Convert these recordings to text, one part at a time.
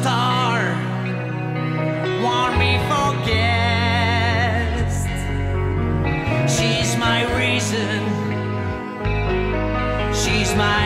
star. Want me for guest she's my reason. She's my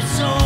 so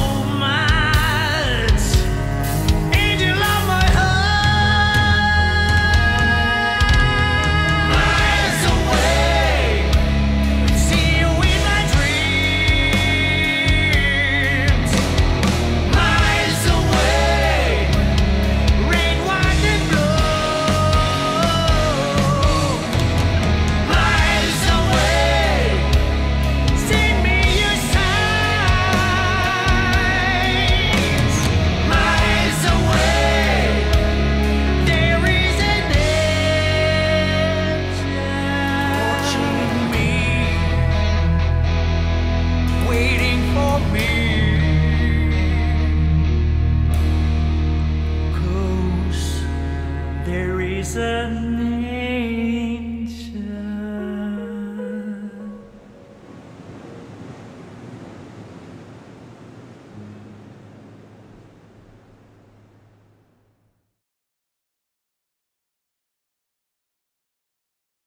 listen